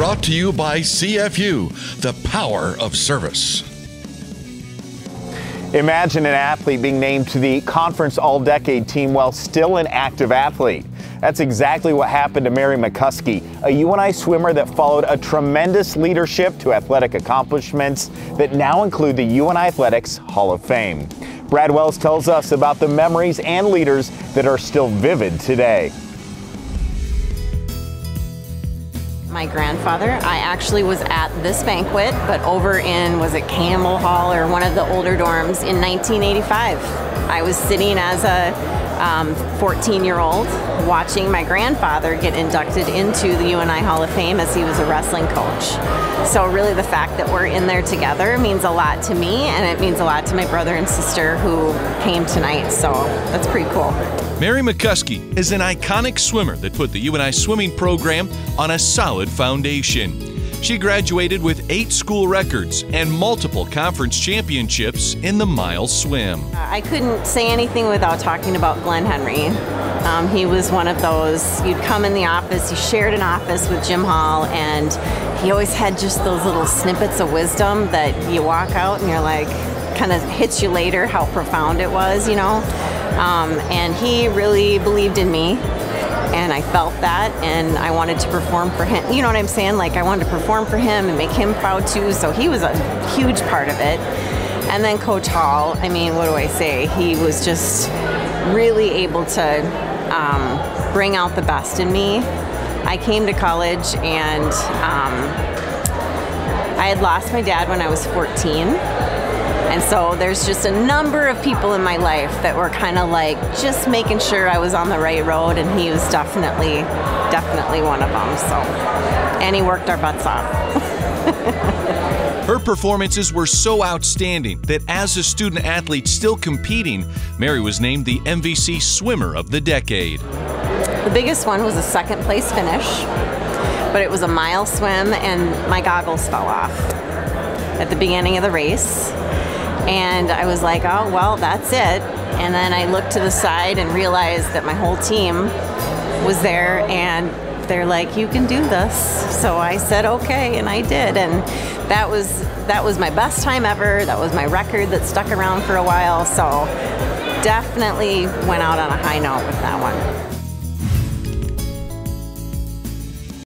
brought to you by CFU, the power of service. Imagine an athlete being named to the conference all decade team while still an active athlete. That's exactly what happened to Mary McCuskey, a UNI swimmer that followed a tremendous leadership to athletic accomplishments that now include the UNI Athletics Hall of Fame. Brad Wells tells us about the memories and leaders that are still vivid today. My grandfather, I actually was at this banquet, but over in, was it Campbell Hall or one of the older dorms in 1985. I was sitting as a 14 um, year old watching my grandfather get inducted into the UNI Hall of Fame as he was a wrestling coach. So, really, the fact that we're in there together means a lot to me, and it means a lot to my brother and sister who came tonight. So, that's pretty cool. Mary McCuskey is an iconic swimmer that put the UNI swimming program on a solid foundation. She graduated with eight school records and multiple conference championships in the mile swim. I couldn't say anything without talking about Glenn Henry. Um, he was one of those, you'd come in the office, he shared an office with Jim Hall, and he always had just those little snippets of wisdom that you walk out and you're like, kind of hits you later how profound it was, you know. Um, and he really believed in me and I felt that and I wanted to perform for him. You know what I'm saying? Like I wanted to perform for him and make him proud too. So he was a huge part of it. And then Coach Hall, I mean, what do I say? He was just really able to um, bring out the best in me. I came to college and um, I had lost my dad when I was 14 and so there's just a number of people in my life that were kind of like just making sure I was on the right road, and he was definitely, definitely one of them. So, and he worked our butts off. Her performances were so outstanding that as a student athlete still competing, Mary was named the MVC Swimmer of the Decade. The biggest one was a second place finish, but it was a mile swim and my goggles fell off at the beginning of the race. And I was like, oh, well, that's it. And then I looked to the side and realized that my whole team was there and they're like, you can do this. So I said, okay, and I did. And that was that was my best time ever. That was my record that stuck around for a while. So definitely went out on a high note with that one.